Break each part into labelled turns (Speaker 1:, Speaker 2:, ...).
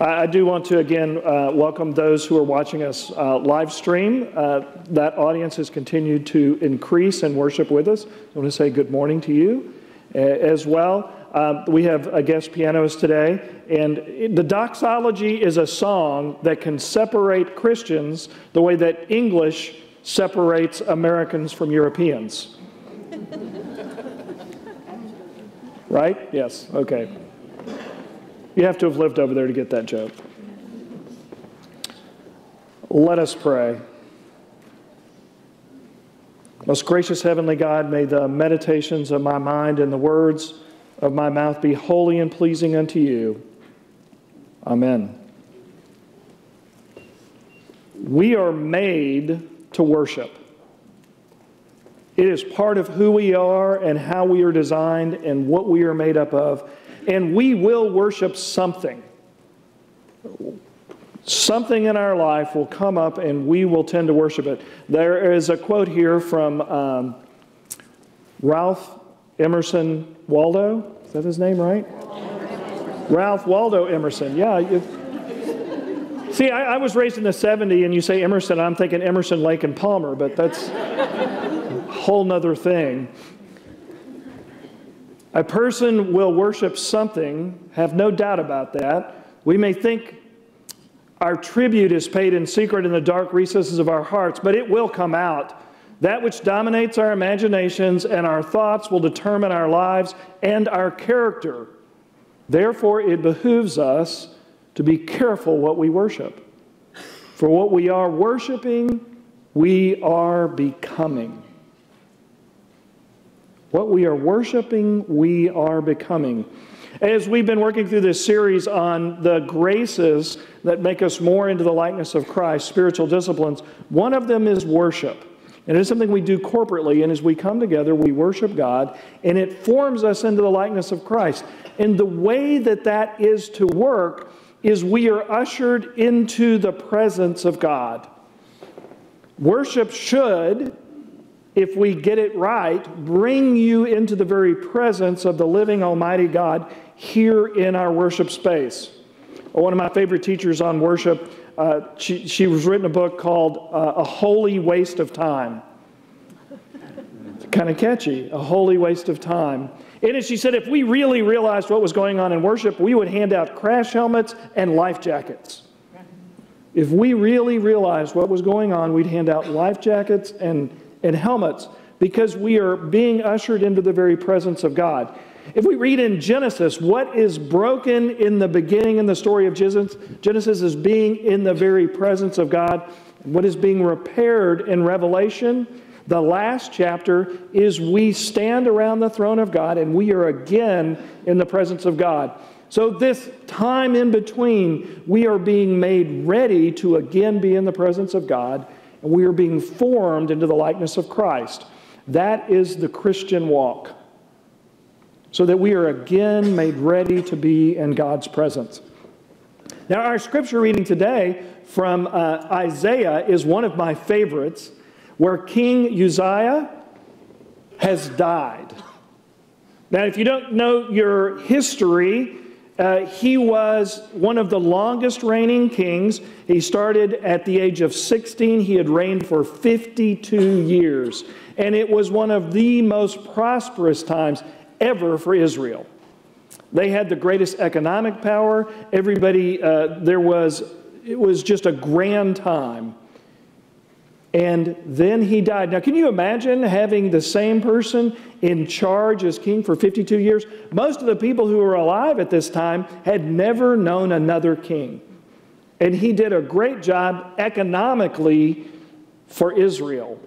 Speaker 1: I do want to again uh, welcome those who are watching us uh, live stream. Uh, that audience has continued to increase and worship with us. I want to say good morning to you uh, as well. Um, we have a guest pianist today, and the doxology is a song that can separate Christians the way that English separates Americans from Europeans. right? Yes, okay. You have to have lived over there to get that joke. Let us pray. Most gracious Heavenly God, may the meditations of my mind and the words of my mouth be holy and pleasing unto you. Amen. We are made to worship. It is part of who we are and how we are designed and what we are made up of and we will worship something. Something in our life will come up and we will tend to worship it. There is a quote here from um, Ralph Emerson Waldo. Is that his name, right? Ralph Waldo Emerson. Yeah. See, I, I, was raised in the 70s, and you say Emerson, I'm thinking Emerson, Lake, and Palmer, but that's a whole nother thing. A person will worship something, have no doubt about that. We may think our tribute is paid in secret in the dark recesses of our hearts, but it will come out. That which dominates our imaginations and our thoughts will determine our lives and our character. Therefore, it behooves us to be careful what we worship. For what we are worshiping, we are becoming. What we are worshiping, we are becoming. As we've been working through this series on the graces that make us more into the likeness of Christ, spiritual disciplines, one of them is worship. And it is something we do corporately, and as we come together, we worship God, and it forms us into the likeness of Christ. And the way that that is to work is we are ushered into the presence of God. Worship should if we get it right, bring you into the very presence of the living Almighty God here in our worship space. One of my favorite teachers on worship, uh, she, she was written a book called uh, A Holy Waste of Time. kind of catchy, A Holy Waste of Time. In it, she said if we really realized what was going on in worship, we would hand out crash helmets and life jackets. If we really realized what was going on, we'd hand out life jackets and and helmets because we are being ushered into the very presence of God. If we read in Genesis, what is broken in the beginning in the story of Genesis is being in the very presence of God. What is being repaired in Revelation, the last chapter, is we stand around the throne of God and we are again in the presence of God. So, this time in between, we are being made ready to again be in the presence of God and we are being formed into the likeness of Christ. That is the Christian walk. So that we are again made ready to be in God's presence. Now, our scripture reading today from uh, Isaiah is one of my favorites, where King Uzziah has died. Now, if you don't know your history, uh, he was one of the longest reigning kings. He started at the age of 16. He had reigned for 52 years. And it was one of the most prosperous times ever for Israel. They had the greatest economic power. Everybody, uh, there was, it was just a grand time. And then he died. Now, can you imagine having the same person in charge as king for 52 years? Most of the people who were alive at this time had never known another king. And he did a great job economically for Israel.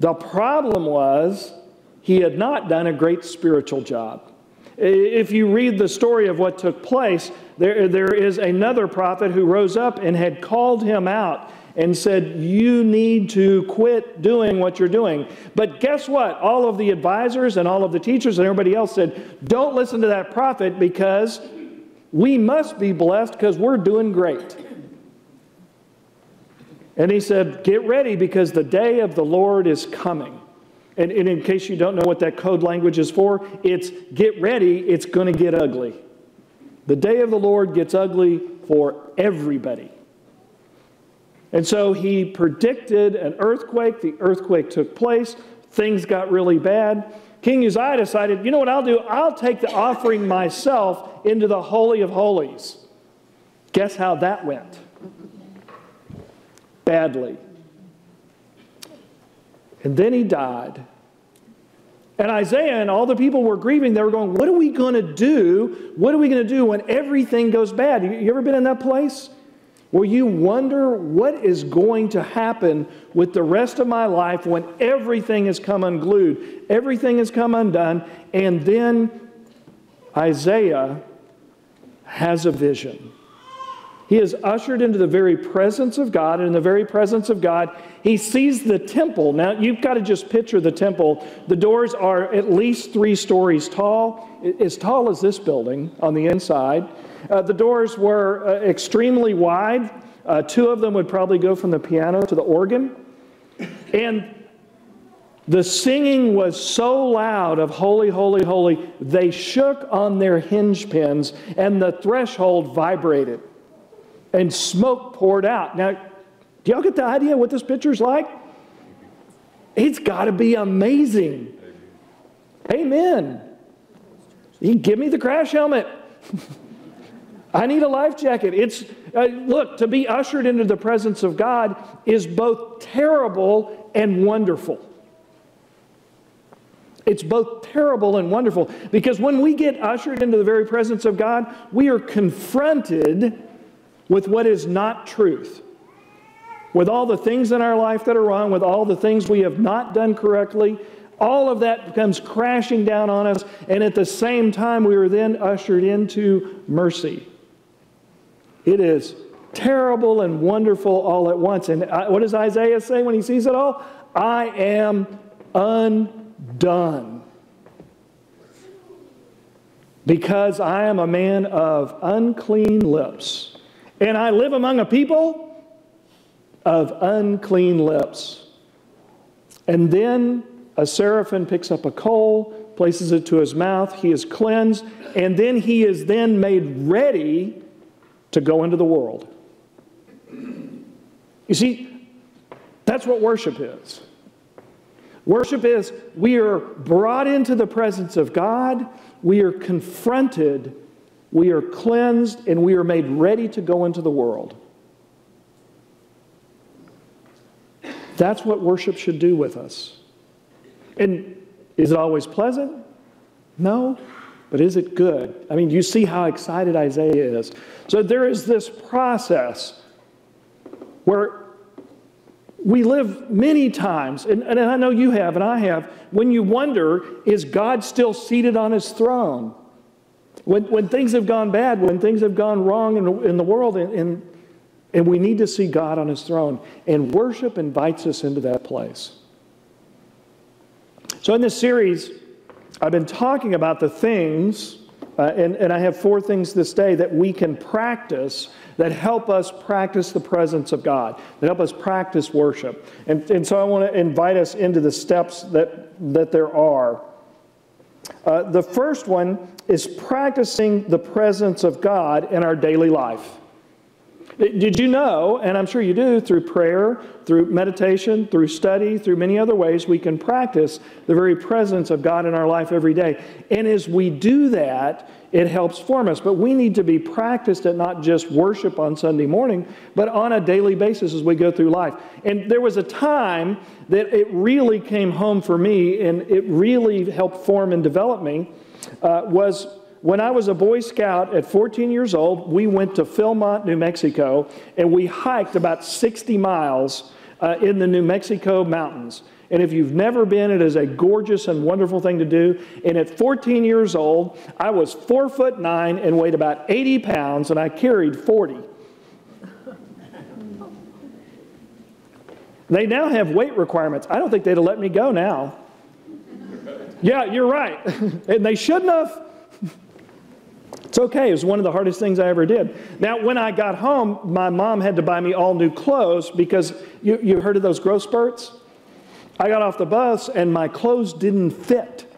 Speaker 1: The problem was he had not done a great spiritual job. If you read the story of what took place, there, there is another prophet who rose up and had called him out and said, You need to quit doing what you're doing. But guess what? All of the advisors and all of the teachers and everybody else said, Don't listen to that prophet because we must be blessed because we're doing great. And he said, Get ready because the day of the Lord is coming. And, and in case you don't know what that code language is for, it's get ready, it's going to get ugly. The day of the Lord gets ugly for everybody. And so he predicted an earthquake. The earthquake took place. Things got really bad. King Uzziah decided, you know what I'll do? I'll take the offering myself into the Holy of Holies. Guess how that went? Badly. And then he died. And Isaiah and all the people were grieving. They were going, What are we going to do? What are we going to do when everything goes bad? You ever been in that place? Where you wonder what is going to happen with the rest of my life when everything has come unglued, everything has come undone, and then Isaiah has a vision. He is ushered into the very presence of God, and in the very presence of God, he sees the temple. Now, you've got to just picture the temple. The doors are at least three stories tall, as tall as this building on the inside. Uh, the doors were uh, extremely wide. Uh, two of them would probably go from the piano to the organ. And the singing was so loud of holy, holy, holy, they shook on their hinge pins and the threshold vibrated and smoke poured out. Now, do y'all get the idea what this picture's like? It's got to be amazing. Amen. You give me the crash helmet. I need a life jacket. It's uh, look, to be ushered into the presence of God is both terrible and wonderful. It's both terrible and wonderful because when we get ushered into the very presence of God, we are confronted with what is not truth. With all the things in our life that are wrong, with all the things we have not done correctly, all of that comes crashing down on us, and at the same time, we are then ushered into mercy. It is terrible and wonderful all at once. And uh, what does Isaiah say when he sees it all? I am undone. Because I am a man of unclean lips, and I live among a people of unclean lips. And then a seraphim picks up a coal, places it to his mouth, he is cleansed, and then he is then made ready to go into the world. You see, that's what worship is. Worship is we are brought into the presence of God, we are confronted, we are cleansed, and we are made ready to go into the world. That's what worship should do with us. And is it always pleasant? No. But is it good? I mean, you see how excited Isaiah is. So there is this process where we live many times, and, and I know you have, and I have, when you wonder, is God still seated on his throne? When, when things have gone bad, when things have gone wrong in the, in the world, and, and, and we need to see God on his throne. And worship invites us into that place. So, in this series, I've been talking about the things, uh, and, and I have four things this day that we can practice that help us practice the presence of God, that help us practice worship. And, and so I want to invite us into the steps that, that there are. Uh, the first one is practicing the presence of God in our daily life. Did you know, and I'm sure you do, through prayer, through meditation, through study, through many other ways, we can practice the very presence of God in our life every day. And as we do that, it helps form us. But we need to be practiced at not just worship on Sunday morning, but on a daily basis as we go through life. And there was a time that it really came home for me and it really helped form and develop me uh, was when I was a Boy Scout at 14 years old, we went to Philmont, New Mexico, and we hiked about 60 miles uh, in the New Mexico mountains. And if you've never been, it is a gorgeous and wonderful thing to do. And at 14 years old, I was four foot nine and weighed about 80 pounds, and I carried 40. They now have weight requirements. I don't think they'd have let me go now. Yeah, you're right. and they shouldn't have. It's okay. It was one of the hardest things I ever did. Now, when I got home, my mom had to buy me all new clothes because you, you heard of those growth spurts? I got off the bus and my clothes didn't fit.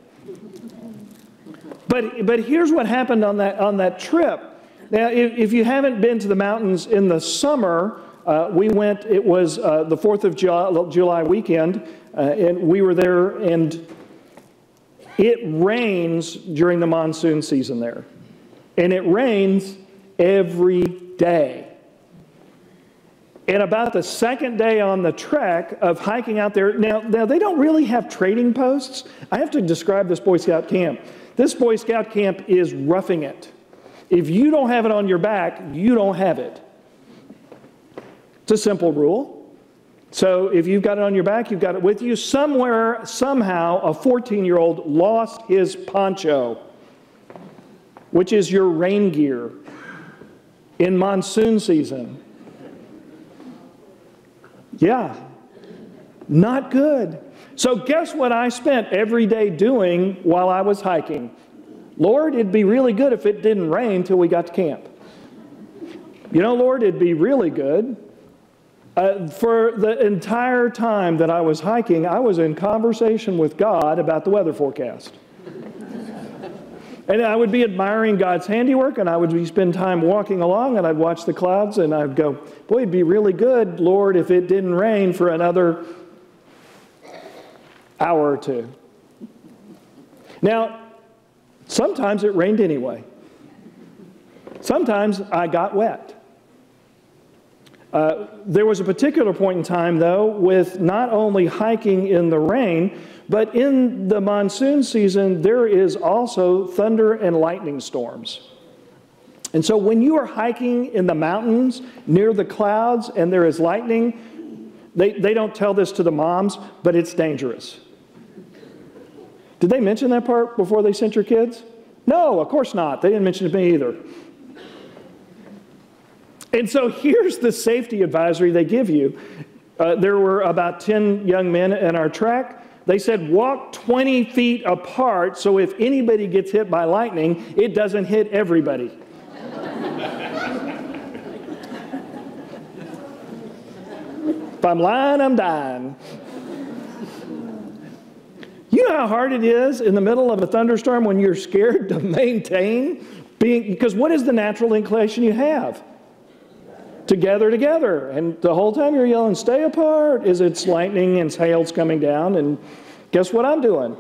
Speaker 1: But, but here's what happened on that, on that trip. Now, if, if you haven't been to the mountains in the summer, uh, we went, it was uh, the 4th of July, July weekend, uh, and we were there, and it rains during the monsoon season there. And it rains every day. And about the second day on the trek of hiking out there, now, now they don't really have trading posts. I have to describe this Boy Scout camp. This Boy Scout camp is roughing it. If you don't have it on your back, you don't have it. It's a simple rule. So if you've got it on your back, you've got it with you. Somewhere, somehow, a 14 year old lost his poncho, which is your rain gear, in monsoon season. Yeah, not good. So, guess what I spent every day doing while I was hiking? Lord, it'd be really good if it didn't rain till we got to camp. You know, Lord, it'd be really good. Uh, for the entire time that I was hiking, I was in conversation with God about the weather forecast. And I would be admiring God's handiwork, and I would be spend time walking along, and I'd watch the clouds, and I'd go, "Boy, it'd be really good, Lord, if it didn't rain for another hour or two. Now, sometimes it rained anyway. Sometimes I got wet. Uh, there was a particular point in time, though, with not only hiking in the rain, but in the monsoon season, there is also thunder and lightning storms. And so when you are hiking in the mountains near the clouds and there is lightning, they, they don't tell this to the moms, but it's dangerous. Did they mention that part before they sent your kids? No, of course not. They didn't mention it to me either. And so here's the safety advisory they give you. Uh, there were about 10 young men in our track. They said walk 20 feet apart so if anybody gets hit by lightning, it doesn't hit everybody. if I'm lying, I'm dying. You know how hard it is in the middle of a thunderstorm when you're scared to maintain being, because what is the natural inclination you have? Together, together. And the whole time you're yelling, stay apart, is it's lightning and hail's coming down. And guess what I'm doing?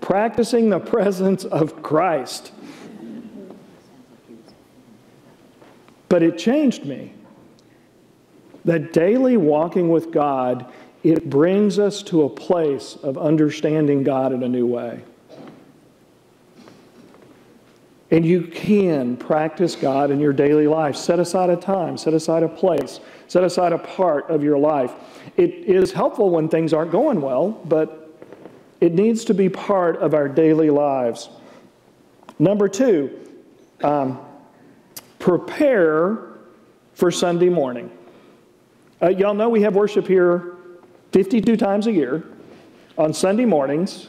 Speaker 1: Practicing the presence of Christ. But it changed me. That daily walking with God it brings us to a place of understanding God in a new way. And you can practice God in your daily life. Set aside a time, set aside a place, set aside a part of your life. It is helpful when things aren't going well, but it needs to be part of our daily lives. Number two, um, prepare for Sunday morning. Uh, y'all know we have worship here 52 times a year on Sunday mornings.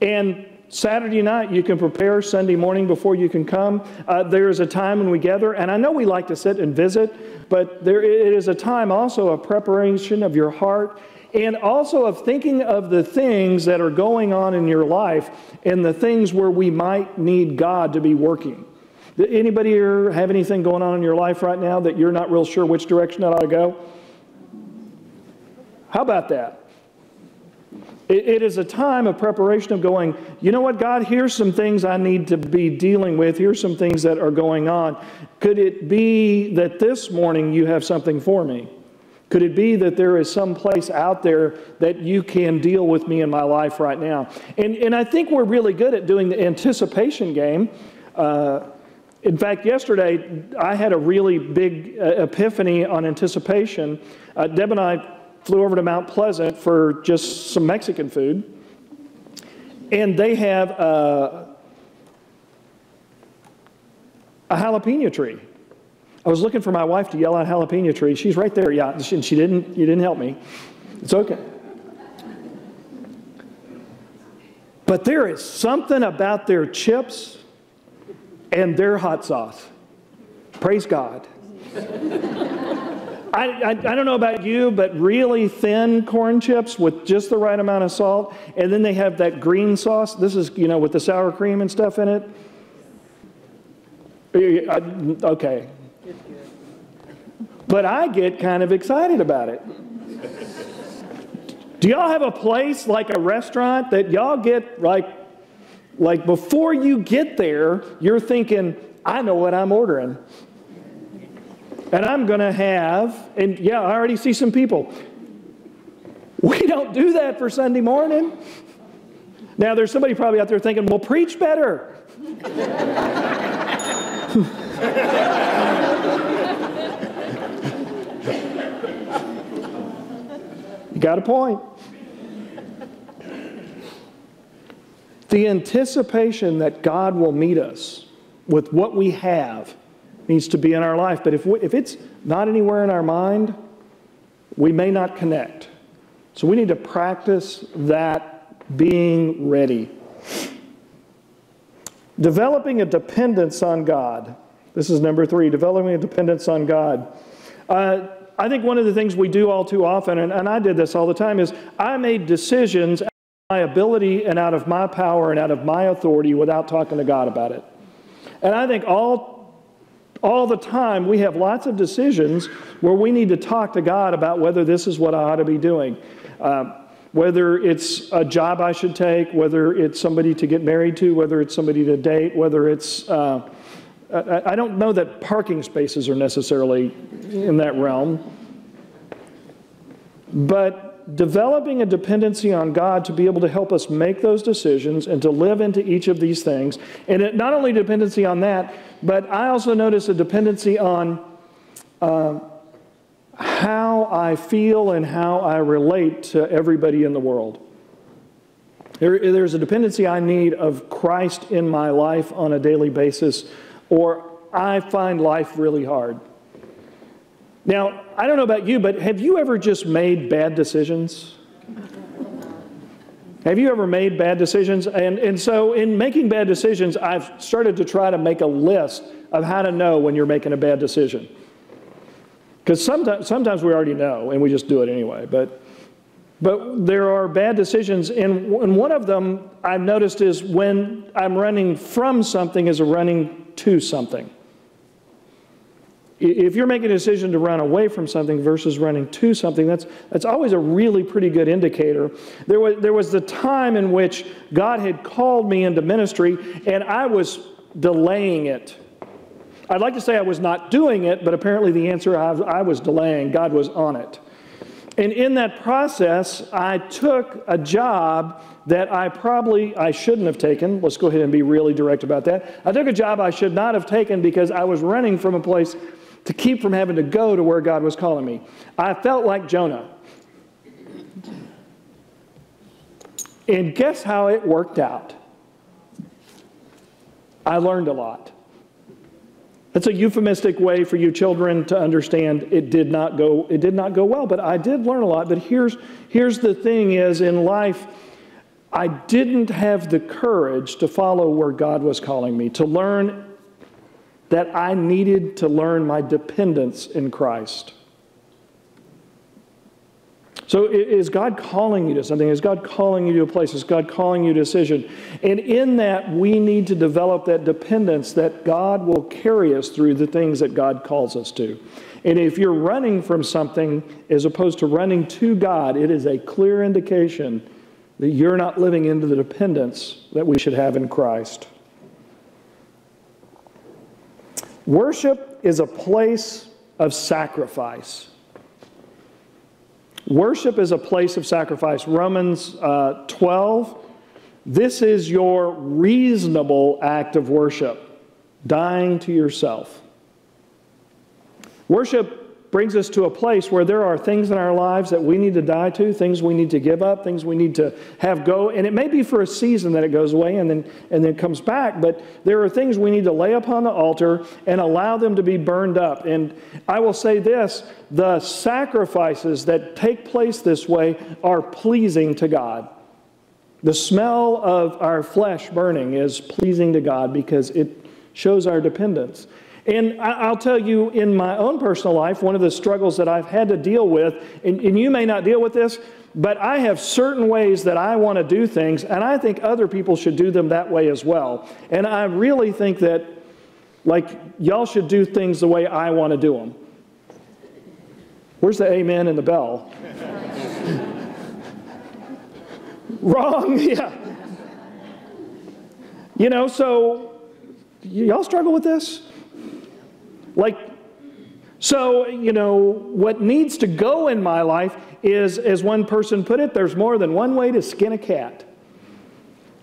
Speaker 1: And Saturday night, you can prepare Sunday morning before you can come. Uh, there is a time when we gather, and I know we like to sit and visit, but there it is a time also of preparation of your heart and also of thinking of the things that are going on in your life and the things where we might need God to be working. Anybody here have anything going on in your life right now that you're not real sure which direction that ought to go? How about that? It, it is a time of preparation of going, you know what, God, here's some things I need to be dealing with. Here's some things that are going on. Could it be that this morning you have something for me? Could it be that there is some place out there that you can deal with me in my life right now? And, and I think we're really good at doing the anticipation game. Uh, in fact, yesterday I had a really big uh, epiphany on anticipation. Uh, Deb and I flew over to Mount Pleasant for just some Mexican food. And they have a, a jalapeno tree. I was looking for my wife to yell out jalapeno tree. She's right there, yeah, and she didn't, you didn't help me. It's okay. But there is something about their chips and their hot sauce. Praise God. I, I, I, don't know about you, but really thin corn chips with just the right amount of salt. And then they have that green sauce. This is, you know, with the sour cream and stuff in it. Okay. But I get kind of excited about it. Do y'all have a place like a restaurant that y'all get like, like before you get there, you're thinking, I know what I'm ordering. And I'm going to have, and yeah, I already see some people. We don't do that for Sunday morning. Now, there's somebody probably out there thinking, well, preach better. you got a point. The anticipation that God will meet us with what we have needs to be in our life. But if, we, if it's not anywhere in our mind, we may not connect. So we need to practice that being ready. Developing a dependence on God. This is number three developing a dependence on God. Uh, I think one of the things we do all too often, and, and I did this all the time, is I made decisions out of my ability and out of my power and out of my authority without talking to God about it. And I think all, all the time we have lots of decisions where we need to talk to God about whether this is what I ought to be doing. Uh, whether it's a job I should take, whether it's somebody to get married to, whether it's somebody to date, whether it's. Uh, I don't know that parking spaces are necessarily in that realm. But developing a dependency on God to be able to help us make those decisions and to live into each of these things. And it, not only dependency on that, but I also notice a dependency on uh, how I feel and how I relate to everybody in the world. There, there's a dependency I need of Christ in my life on a daily basis, or I find life really hard. Now, I don't know about you, but have you ever just made bad decisions? Have you ever made bad decisions? And, and so, in making bad decisions, I've started to try to make a list of how to know when you're making a bad decision. Because sometimes, sometimes we already know and we just do it anyway. But, but there are bad decisions, and, and one of them I've noticed is when I'm running from something is a running to something if you're making a decision to run away from something versus running to something, that's, that's always a really pretty good indicator. There was, there was the time in which God had called me into ministry, and I was delaying it. I'd like to say I was not doing it, but apparently the answer I, I was delaying. God was on it. And in that process, I took a job that I probably I shouldn't have taken. Let's go ahead and be really direct about that. I took a job I should not have taken because I was running from a place to keep from having to go to where God was calling me. I felt like Jonah. And guess how it worked out? I learned a lot. That's a euphemistic way for you children to understand it did not go it did not go well, but I did learn a lot. But here's here's the thing is in life I didn't have the courage to follow where God was calling me, to learn that I needed to learn my dependence in Christ. So, is God calling you to something? Is God calling you to a place? Is God calling you to a decision? And in that, we need to develop that dependence that God will carry us through the things that God calls us to. And if you're running from something as opposed to running to God, it is a clear indication that you're not living into the dependence that we should have in Christ. Worship is a place of sacrifice. Worship is a place of sacrifice. Romans uh, 12, this is your reasonable act of worship, dying to yourself. Worship brings us to a place where there are things in our lives that we need to die to, things we need to give up, things we need to have go. And it may be for a season that it goes away and then, and then comes back, but there are things we need to lay upon the altar and allow them to be burned up. And I will say this the sacrifices that take place this way are pleasing to God. The smell of our flesh burning is pleasing to God because it shows our dependence. And I'll tell you, in my own personal life, one of the struggles that I've had to deal with, and, and, you may not deal with this, but I have certain ways that I want to do things, and I think other people should do them that way as well. And I really think that Like, y'all should do things the way I want to do them. Where's the amen and the bell? Wrong, yeah. You know, so y'all struggle with this? Like, so, you know, what needs to go in my life is, as one person put it, there's more than one way to skin a cat.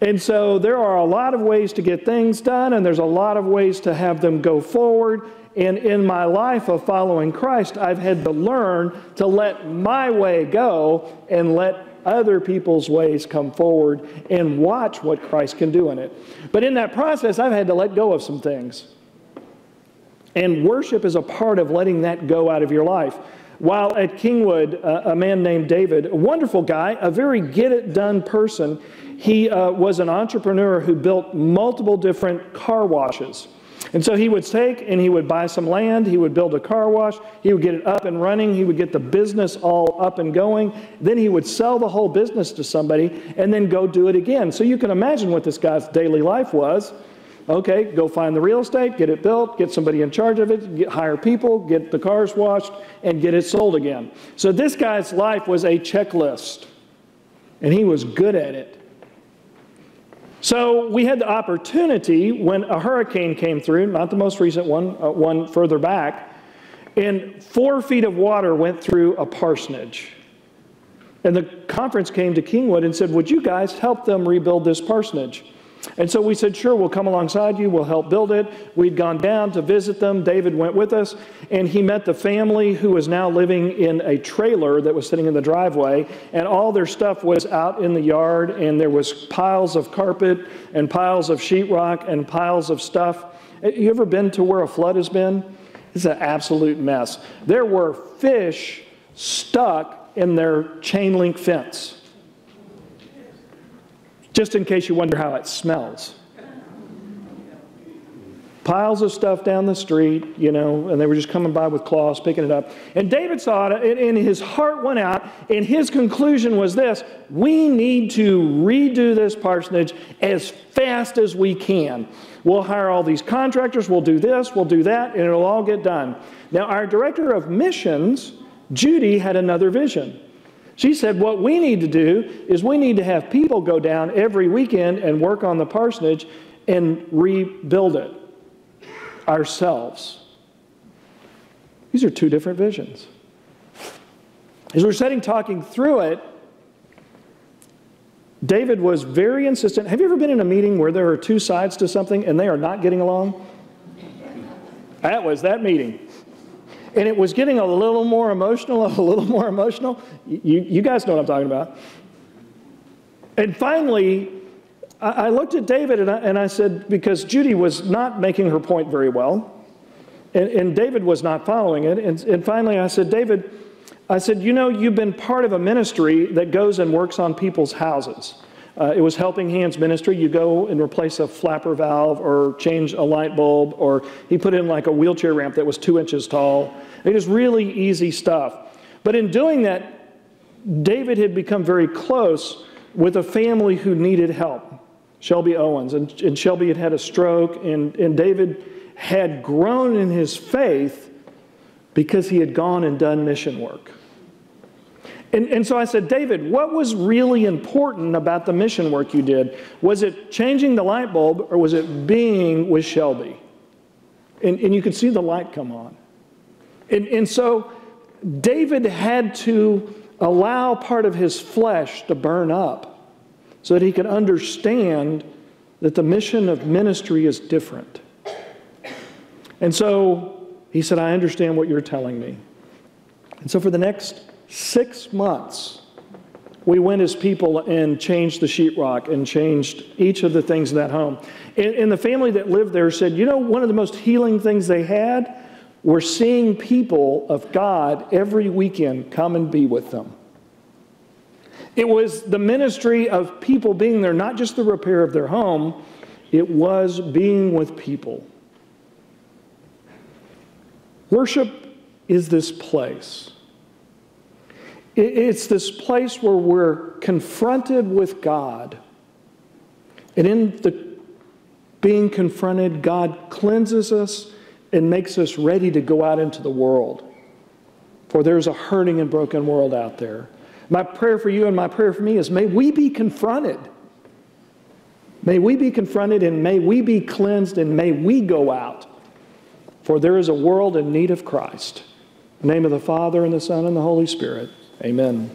Speaker 1: And so there are a lot of ways to get things done, and there's a lot of ways to have them go forward. And in my life of following Christ, I've had to learn to let my way go and let other people's ways come forward and watch what Christ can do in it. But in that process, I've had to let go of some things. And worship is a part of letting that go out of your life. While at Kingwood, uh, a man named David, a wonderful guy, a very get it done person, he uh, was an entrepreneur who built multiple different car washes. And so he would take and he would buy some land, he would build a car wash, he would get it up and running, he would get the business all up and going, then he would sell the whole business to somebody and then go do it again. So you can imagine what this guy's daily life was. Okay, go find the real estate, get it built, get somebody in charge of it, get, hire people, get the cars washed, and get it sold again. So this guy's life was a checklist, and he was good at it. So we had the opportunity when a hurricane came through, not the most recent one, uh, one further back, and four feet of water went through a parsonage. And the conference came to Kingwood and said, Would you guys help them rebuild this parsonage? And so we said, sure, we'll come alongside you, we'll help build it. We'd gone down to visit them. David went with us, and he met the family who was now living in a trailer that was sitting in the driveway, and all their stuff was out in the yard, and there was piles of carpet and piles of sheetrock and piles of stuff. Eh, you ever been to where a flood has been? It's an absolute mess. There were fish stuck in their chain link fence just in case you wonder how it smells. Piles of stuff down the street, you know, and they were just coming by with cloths, picking it up. And David saw it, and his heart went out, and his conclusion was this we need to redo this parsonage as fast as we can. We'll hire all these contractors, we'll do this, we'll do that, and it'll all get done. Now, our director of missions, Judy, had another vision. She said, What we need to do is we need to have people go down every weekend and work on the parsonage and rebuild it ourselves. These are two different visions. As we're sitting talking through it, David was very insistent. Have you ever been in a meeting where there are two sides to something and they are not getting along? That was that meeting and it was getting a little more emotional, a little more emotional. You, you guys know what I'm talking about. And finally, I, I looked at David and I, and I, said, because Judy was not making her point very well, and, and David was not following it. And, and finally, I said, David, I said, you know, you've been part of a ministry that goes and works on people's houses. Uh, it was Helping Hands Ministry. You go and replace a flapper valve or change a light bulb, or he put in like a wheelchair ramp that was two inches tall. It is really easy stuff. But in doing that, David had become very close with a family who needed help, Shelby Owens. And, and Shelby had had a stroke, and, and David had grown in his faith because he had gone and done mission work. And, and so I said, David, what was really important about the mission work you did? Was it changing the light bulb or was it being with Shelby? And, and you could see the light come on. And, and so David had to allow part of his flesh to burn up so that he could understand that the mission of ministry is different. And so he said, I understand what you're telling me. And so for the next six months, we went as people and changed the sheetrock and changed each of the things in that home. And, and, the family that lived there said, you know, one of the most healing things they had were seeing people of God every weekend come and be with them. It was the ministry of people being there, not just the repair of their home, it was being with people. Worship is this place it's this place where we're confronted with God. And in the being confronted, God cleanses us and makes us ready to go out into the world. For there's a hurting and broken world out there. My prayer for you and my prayer for me is may we be confronted. May we be confronted and may we be cleansed and may we go out. For there is a world in need of Christ. In the name of the Father and the Son and the Holy Spirit. Amen.